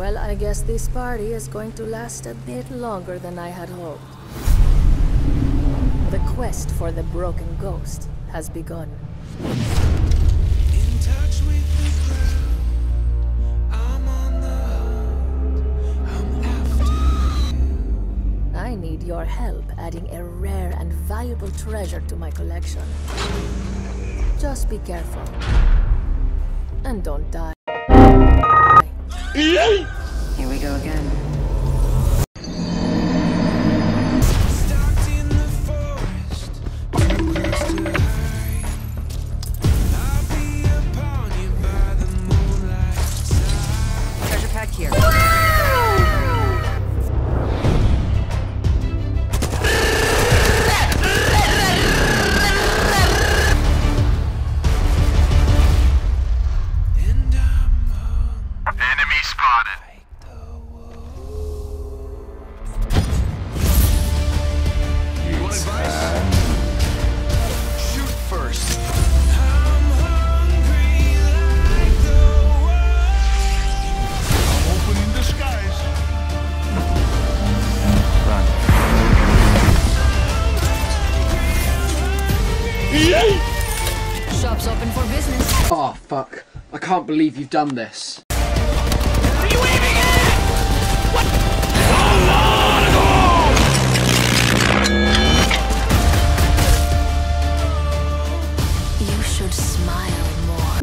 I guess this party is going to last a bit longer than I had hoped. The quest for the broken ghost has begun. In touch with the crowd. I'm on the. I'm after. I need your help adding a rare and valuable treasure to my collection. Just be careful. And don't die. Here we go again. Shops open for business. Oh fuck. I can't believe you've done this. smile more.